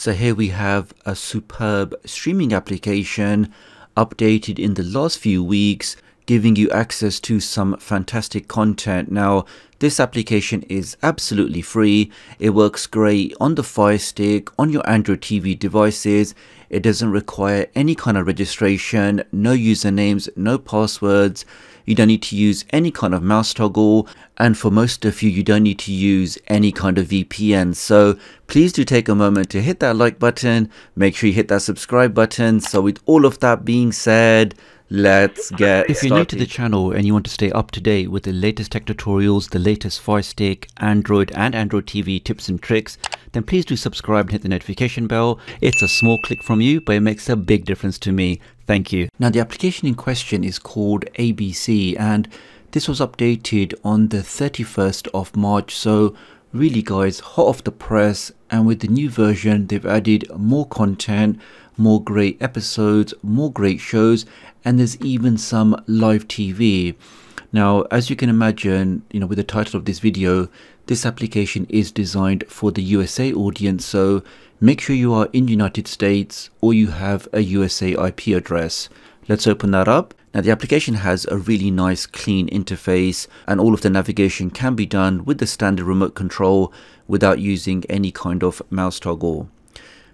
So here we have a superb streaming application updated in the last few weeks giving you access to some fantastic content. Now, this application is absolutely free. It works great on the Fire Stick, on your Android TV devices. It doesn't require any kind of registration, no usernames, no passwords. You don't need to use any kind of mouse toggle. And for most of you, you don't need to use any kind of VPN. So please do take a moment to hit that like button. Make sure you hit that subscribe button. So with all of that being said, Let's get If you're new to the channel and you want to stay up to date with the latest tech tutorials, the latest Fire Stick, Android and Android TV tips and tricks, then please do subscribe and hit the notification bell. It's a small click from you, but it makes a big difference to me. Thank you. Now the application in question is called ABC and this was updated on the 31st of March. So really guys, hot off the press and with the new version, they've added more content, more great episodes, more great shows, and there's even some live TV. Now, as you can imagine, you know, with the title of this video, this application is designed for the USA audience, so make sure you are in the United States or you have a USA IP address. Let's open that up. Now the application has a really nice clean interface and all of the navigation can be done with the standard remote control without using any kind of mouse toggle.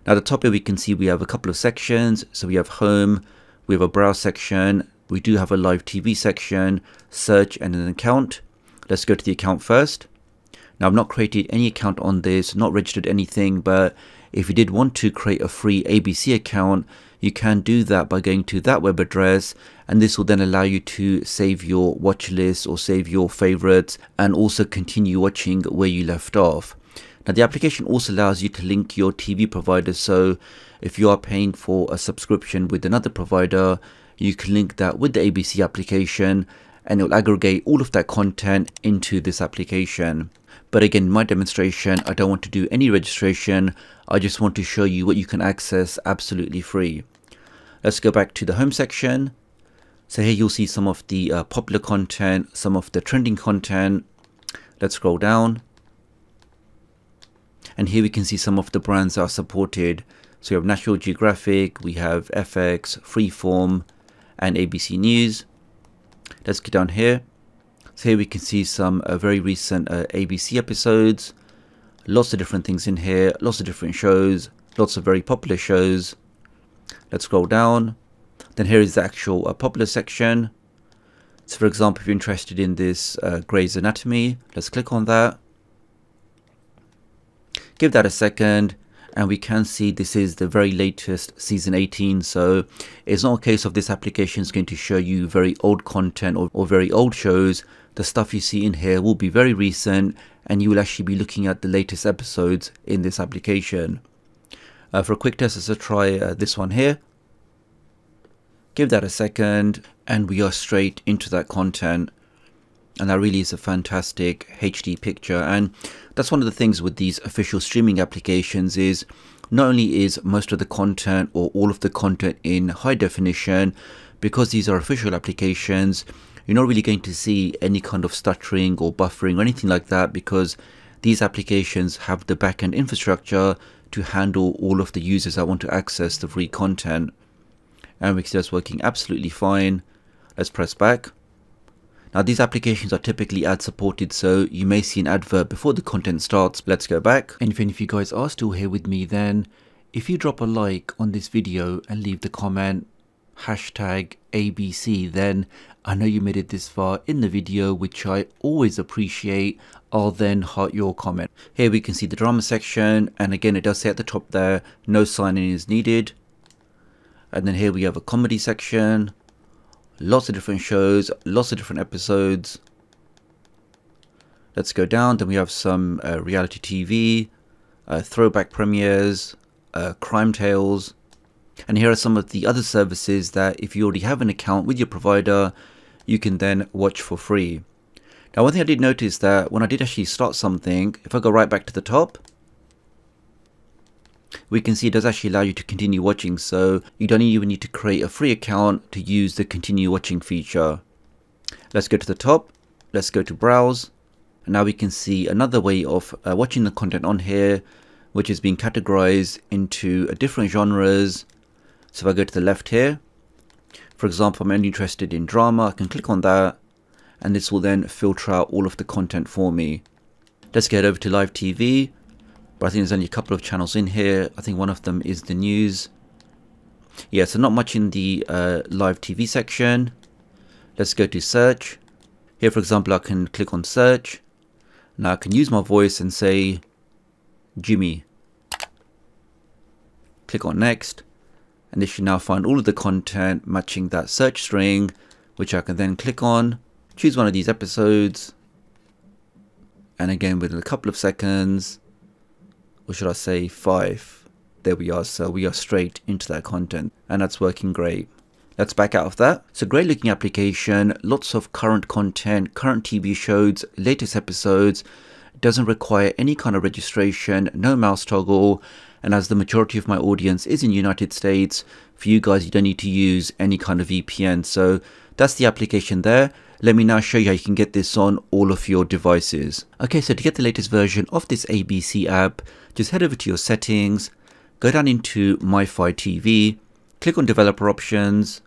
Now at the top here we can see we have a couple of sections. So we have home, we have a browse section, we do have a live TV section, search and an account. Let's go to the account first. Now I've not created any account on this, not registered anything, but if you did want to create a free ABC account, you can do that by going to that web address and this will then allow you to save your watch list or save your favorites and also continue watching where you left off. Now the application also allows you to link your TV provider so if you are paying for a subscription with another provider you can link that with the ABC application and it will aggregate all of that content into this application. But again, my demonstration, I don't want to do any registration. I just want to show you what you can access absolutely free. Let's go back to the home section. So here you'll see some of the uh, popular content, some of the trending content. Let's scroll down and here we can see some of the brands that are supported so we have National Geographic, we have FX, Freeform and ABC News. Let's get down here. So here we can see some uh, very recent uh, ABC episodes. Lots of different things in here, lots of different shows, lots of very popular shows. Let's scroll down. Then here is the actual uh, popular section. So for example, if you're interested in this uh, Grey's Anatomy, let's click on that. Give that a second and we can see this is the very latest season 18 so it's not a case of this application is going to show you very old content or, or very old shows. The stuff you see in here will be very recent and you will actually be looking at the latest episodes in this application. Uh, for a quick test let's try uh, this one here. Give that a second and we are straight into that content and that really is a fantastic HD picture. And that's one of the things with these official streaming applications is not only is most of the content or all of the content in high definition because these are official applications you're not really going to see any kind of stuttering or buffering or anything like that because these applications have the backend infrastructure to handle all of the users that want to access the free content. And we see that's working absolutely fine. Let's press back now these applications are typically ad supported so you may see an advert before the content starts. Let's go back. And if any of you guys are still here with me then if you drop a like on this video and leave the comment hashtag ABC then I know you made it this far in the video which I always appreciate I'll then heart your comment. Here we can see the drama section and again it does say at the top there no sign in is needed and then here we have a comedy section lots of different shows, lots of different episodes. Let's go down. Then we have some uh, reality TV, uh, throwback premieres, uh, crime tales. And here are some of the other services that if you already have an account with your provider, you can then watch for free. Now, one thing I did notice that when I did actually start something, if I go right back to the top, we can see it does actually allow you to continue watching so you don't even need to create a free account to use the continue watching feature. Let's go to the top, let's go to browse and now we can see another way of uh, watching the content on here which is being categorized into different genres. So if I go to the left here, for example, I'm only interested in drama, I can click on that and this will then filter out all of the content for me. Let's get over to live TV, but I think there's only a couple of channels in here. I think one of them is the news. Yeah, so not much in the uh, live TV section. Let's go to search. Here, for example, I can click on search. Now I can use my voice and say, Jimmy. Click on next. And this should now find all of the content matching that search string, which I can then click on, choose one of these episodes. And again, within a couple of seconds, or should I say five, there we are. So we are straight into that content and that's working great. Let's back out of that. It's a great looking application, lots of current content, current TV shows, latest episodes. Doesn't require any kind of registration, no mouse toggle. And as the majority of my audience is in United States, for you guys, you don't need to use any kind of VPN. So that's the application there. Let me now show you how you can get this on all of your devices. Okay, so to get the latest version of this ABC app, just head over to your settings, go down into My Fire TV, click on developer options,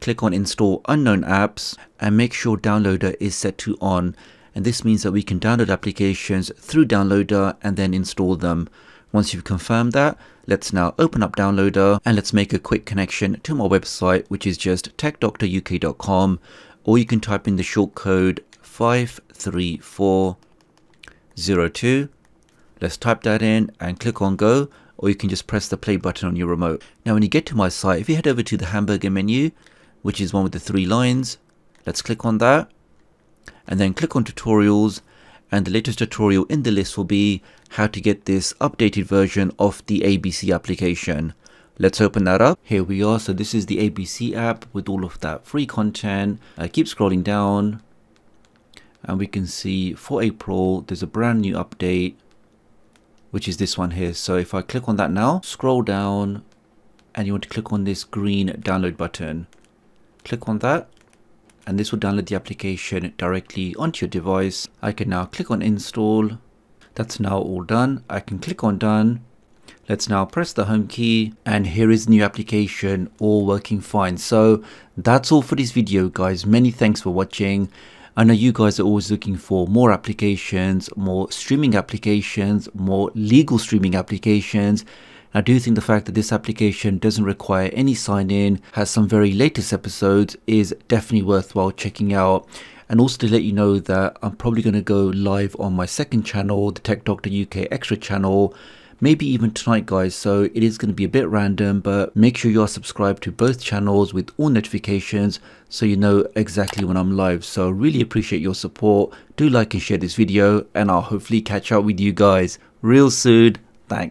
click on install unknown apps and make sure downloader is set to on and this means that we can download applications through downloader and then install them. Once you've confirmed that, let's now open up downloader and let's make a quick connection to my website which is just techdoctoruk.com or you can type in the short code 53402. Let's type that in and click on go or you can just press the play button on your remote. Now when you get to my site, if you head over to the hamburger menu, which is one with the three lines. Let's click on that and then click on tutorials and the latest tutorial in the list will be how to get this updated version of the ABC application. Let's open that up. Here we are. So this is the ABC app with all of that free content. I keep scrolling down and we can see for April, there's a brand new update, which is this one here. So if I click on that now, scroll down and you want to click on this green download button click on that and this will download the application directly onto your device. I can now click on install. That's now all done. I can click on done. Let's now press the home key and here is the new application all working fine. So that's all for this video guys. Many thanks for watching. I know you guys are always looking for more applications, more streaming applications, more legal streaming applications I do think the fact that this application doesn't require any sign in, has some very latest episodes, is definitely worthwhile checking out. And also to let you know that I'm probably going to go live on my second channel, the Tech Doctor UK Extra channel, maybe even tonight guys. So it is going to be a bit random but make sure you are subscribed to both channels with all notifications so you know exactly when I'm live. So really appreciate your support. Do like and share this video and I'll hopefully catch up with you guys real soon. Thanks